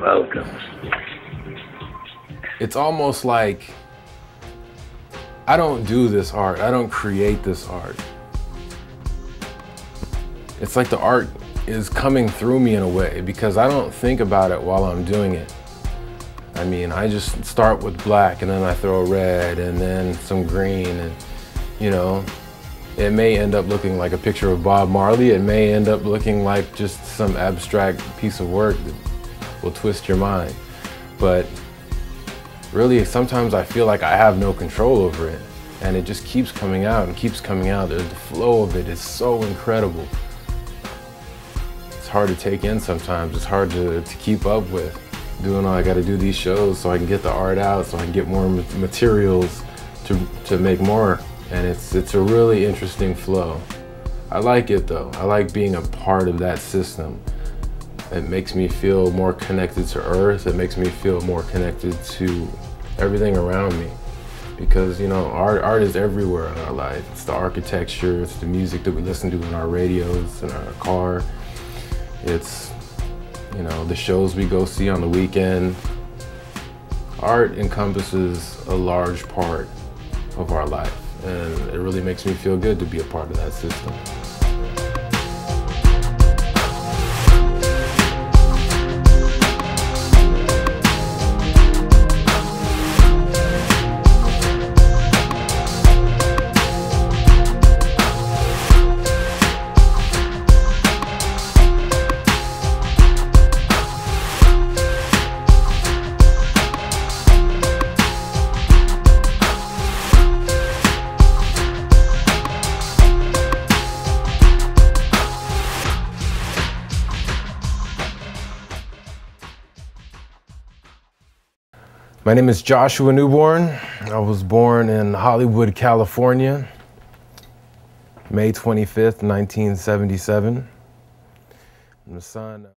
Welcome. It's almost like I don't do this art. I don't create this art. It's like the art is coming through me in a way because I don't think about it while I'm doing it. I mean, I just start with black and then I throw red and then some green and, you know, it may end up looking like a picture of Bob Marley. It may end up looking like just some abstract piece of work will twist your mind. But really, sometimes I feel like I have no control over it. And it just keeps coming out and keeps coming out. The flow of it is so incredible. It's hard to take in sometimes. It's hard to, to keep up with. Doing all I gotta do these shows so I can get the art out, so I can get more materials to, to make more and it's it's a really interesting flow. I like it though. I like being a part of that system. It makes me feel more connected to Earth. It makes me feel more connected to everything around me. Because you know, art art is everywhere in our life. It's the architecture, it's the music that we listen to in our radios, in our car. It's you know, the shows we go see on the weekend. Art encompasses a large part of our life and it really makes me feel good to be a part of that system. My name is Joshua Newborn. I was born in Hollywood, California, May 25th, 1977. I'm the son